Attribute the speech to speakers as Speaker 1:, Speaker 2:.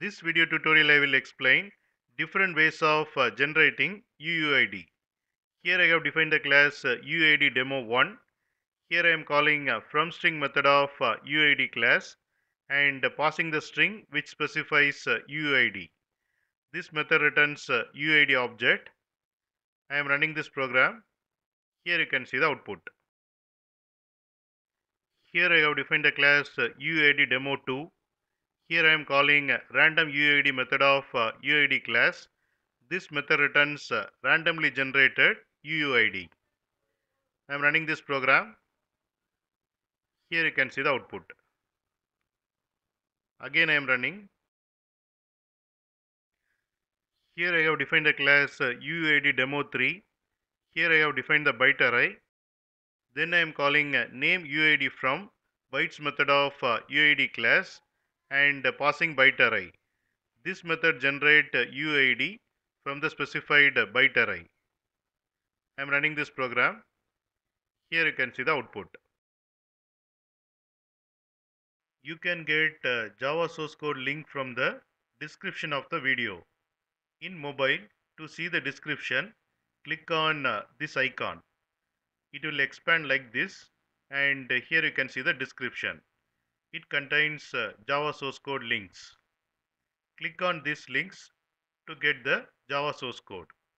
Speaker 1: This video tutorial I will explain different ways of uh, generating UUID. Here I have defined the class uh, UUID demo 1. Here I am calling uh, from string method of uh, UUID class and passing the string which specifies uh, UUID. This method returns uh, UUID object. I am running this program. Here you can see the output. Here I have defined the class uh, UUID demo 2. Here I am calling uh, random UUID method of uh, UUID class. This method returns uh, randomly generated UUID. I am running this program. Here you can see the output. Again I am running. Here I have defined the class uh, UUID demo 3. Here I have defined the byte array. Then I am calling uh, name UUID from bytes method of uh, UUID class and passing byte array. This method generate UUID from the specified byte array. I am running this program. Here you can see the output. You can get Java source code link from the description of the video. In mobile, to see the description, click on uh, this icon. It will expand like this and here you can see the description. It contains uh, Java source code links. Click on these links to get the Java source code.